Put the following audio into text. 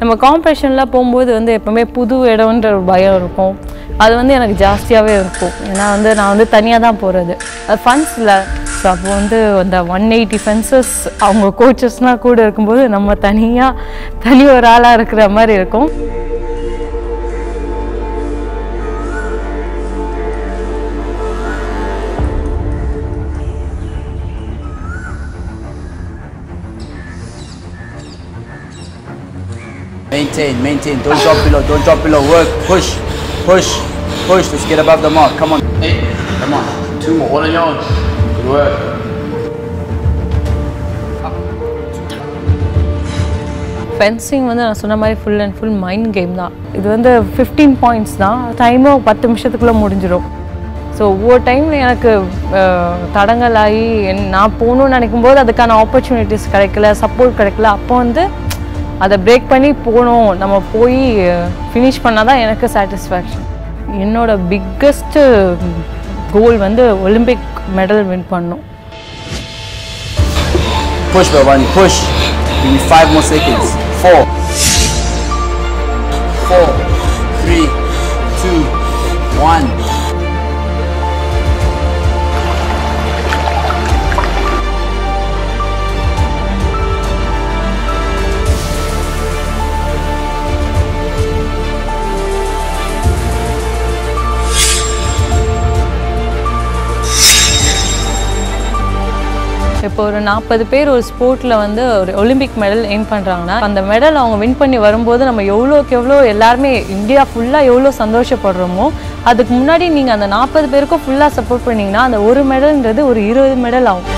நம்ம காம்படிஷனில் போகும்போது வந்து எப்போவுமே புது இடம்ன்ற ஒரு பயம் இருக்கும். அது வந்து எனக்கு ஜாஸ்தியாகவே இருக்கும். ஏன்னா வந்து நான் வந்து தனியாக தான் போகிறது அது ஃபன்ஸில் ஸோ அப்போ வந்து அந்த ஒன் எயிட்டி ஃபென்சஸ் அவங்க கோச்சஸ்லாம் கூட இருக்கும்போது நம்ம தனியாக தனி ஒரு ஆளாக இருக்கிற மாதிரி இருக்கும். Maintain, maintain. Don't drop below. Don't drop below. Work. Push. Push. Push. Let's get above the mark. Come on. Eight. Come on. Two more. All on your own. Good work. Fencing வந்து நான் சொன்ன மாதிரி full and full mind game தான் இது வந்து fifteen points தான் டைமும் பத்து நிமிஷத்துக்குள்ளே முடிஞ்சிடும் ஸோ ஒவ்வொரு டைமில் எனக்கு அஹ், தடங்கல் ஆகி என்- நான் போகணும்னு நினைக்கும் போது அதுக்கான ஆப்பர்ச்சுனிட்டிஸ் கிடைக்கல சப்போர்ட் கிடைக்கல அப்போ வந்து அதை பிரேக் பண்ணி போகணும் நம்ம போய் ஃபினிஷ் பண்ணால் தான் எனக்கு சாட்டிஸ்ஃபேக்ஷன் என்னோடய பிக்கஸ்ட்டு கோல் வந்து ஒலிம்பிக் மெடல் வின் பண்ணும். Push Bhavani push five more seconds four four இப்போ ஒரு நாற்பது பேர் ஒரு ஸ்போர்ட்டில் வந்து ஒரு ஒலிம்பிக் மெடல் எய்ம் பண்ணுறாங்கன்னா அந்த மெடல் அவங்க வின் பண்ணி வரும்போது நம்ம எவ்வளோக்கு எவ்வளோ எல்லாருமே இந்தியா ஃபுல்லாக எவ்வளோ சந்தோஷப்படுறோமோ அதுக்கு முன்னாடி நீங்கள் அந்த நாற்பது பேருக்கும் ஃபுல்லாக சப்போர்ட் பண்ணீங்கன்னா அந்த ஒரு மெடல்ன்றது ஒரு இருபது மெடல் ஆகும்.